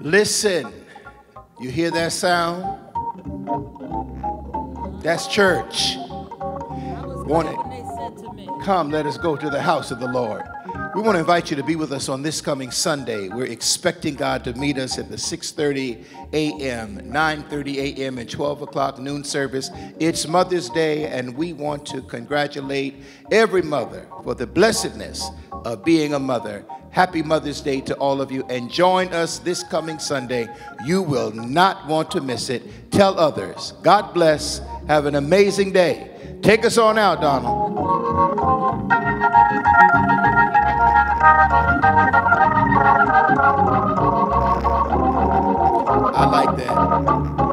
Listen, you hear that sound? That's church. Want it? Come, let us go to the house of the Lord. We want to invite you to be with us on this coming Sunday. We're expecting God to meet us at the 6:30 a.m., 9:30 a.m., and 12 o'clock noon service. It's Mother's Day, and we want to congratulate every mother for the blessedness of being a mother. Happy Mother's Day to all of you, and join us this coming Sunday. You will not want to miss it. Tell others. God bless. Have an amazing day. Take us on out, Donald. I like that.